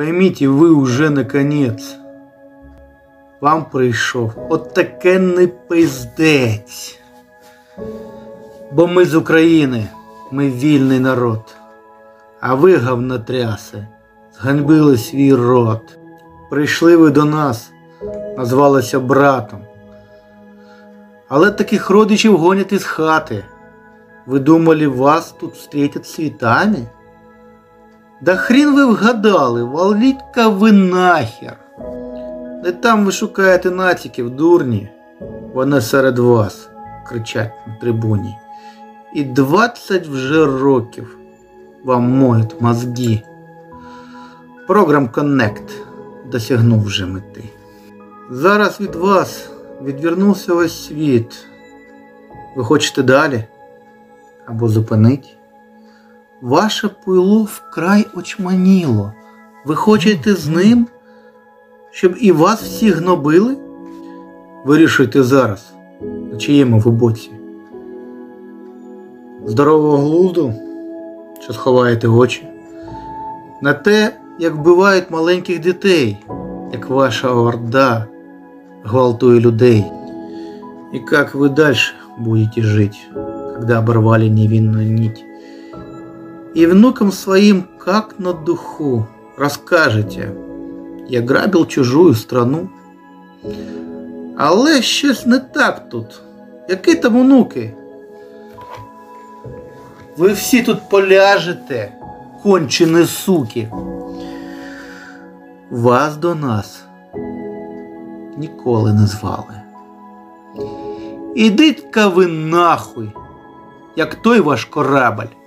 Пойміть, ви уже наконець. Вам прийшов от такенний пиздець. Бо ми з України, ми вільний народ. А ви, говнотряси, зганьбили свій род. Прийшли ви до нас, назвалися братом. Але таких родичів гонять із хати. Ви думали, вас тут встретять цвітами? Да хрін ви вгадали, валіть-ка ви нахер. Не там ви шукаєте натяків, дурні. Вони серед вас кричать на трибуні. І двадцять вже років вам моють мозги. Програм Connect досягнув вже мети. Зараз від вас відвернувся весь світ. Ви хочете далі? Або зупинить? Ваше пило вкрай очманіло. Ви хочете з ним, щоб і вас всі гнобили? Вирішуйте зараз, на чиєму ви боці. Здорового глузду, що сховаєте очі, на те, як вбивають маленьких дітей, як ваша орда гвалтує людей. И как вы дальше будете жить, когда оборвали невинную нить? И внукам своим, как на духу, расскажете, я грабил чужую страну. Але щось не так тут. Які там онуки? Ви всі тут поляжете, кончені суки. Вас до нас ніколи не звали. Ідіть-ка ви нахуй, як той ваш корабль.